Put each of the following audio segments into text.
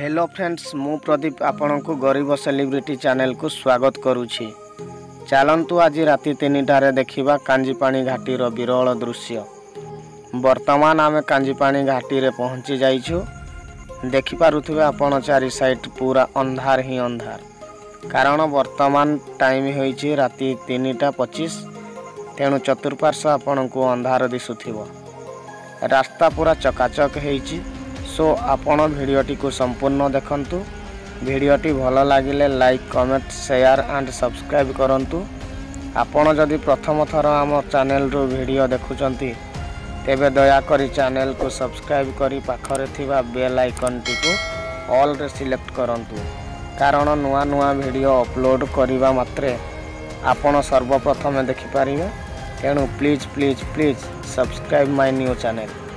Hello friends ମୁଁ ପ୍ରଦୀପ ଆପଣଙ୍କୁ ଗରିବ ସେଲିବ୍ରିଟି ଚ୍ୟାନେଲକୁ ସ୍ୱାଗତ କରୁଛି। ଚାଲନ୍ତୁ ଆଜି ରାତି ତିନିଟାରେ ଦେଖିବା କାଞ୍ଜିପାଣି ଘାଟିର ବିରଳ ଦୃଶ୍ୟ। ବର୍ତ୍ତମାନ ଆମେ କାଞ୍ଜିପାଣି ଘାଟିରେ ପହଞ୍ଚି ଯାଇଛୁ। ଦେଖିପାରୁଥିବେ ଆପଣ ଚାରି ସାଇଟ୍ ପୁରା ଅନ୍ଧାର ହିଁ ଅନ୍ଧାର। କାରଣ ବର୍ତ୍ତମାନ ଟାଇମ୍ ହୋଇଛି ରାତି ତିନିଟା ପଚିଶ। ତେଣୁ ଚତୁଃପାର୍ଶ୍ୱ ଆପଣଙ୍କୁ ଅନ୍ଧାର ଦିଶୁଥିବ। ରାସ୍ତା ପୁରା ଚକାଚକ ହେଇଛି। ସୋ ଆପଣ ଭିଡ଼ିଓଟିକୁ ସମ୍ପୂର୍ଣ୍ଣ ଦେଖନ୍ତୁ ଭିଡ଼ିଓଟି ଭଲ ଲାଗିଲେ like comment share and subscribe କରନ୍ତୁ ଆପଣ ଯଦି ପ୍ରଥମ ଥର ଆମ ଚ୍ୟାନେଲରୁ ଭିଡ଼ିଓ ଦେଖୁଛନ୍ତି ତେବେ ଦୟାକରି ଚ୍ୟାନେଲକୁ ସବସ୍କ୍ରାଇବ୍ କରି ପାଖରେ ଥିବା ବେଲ୍ ଆଇକନ୍ଟିକୁ ଅଲ୍ରେ ସିଲେକ୍ଟ କରନ୍ତୁ କାରଣ ନୂଆ ନୂଆ ଭିଡ଼ିଓ ଅପଲୋଡ଼ କରିବା ମାତ୍ରେ ଆପଣ ସର୍ବପ୍ରଥମେ ଦେଖିପାରିବେ ତେଣୁ please please please subscribe my new channel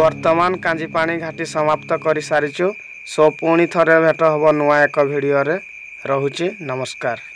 ବର୍ତ୍ତମାନ କାଞ୍ଜିପାଣି ଘାଟି ସମାପ୍ତ କରିସାରିଛୁ। ସୋ ପୁଣି ଥରେ ଭେଟ ହେବ ନୂଆ ଏକ ଭିଡ଼ିଓରେ। ରହୁଛି। ନମସ୍କାର।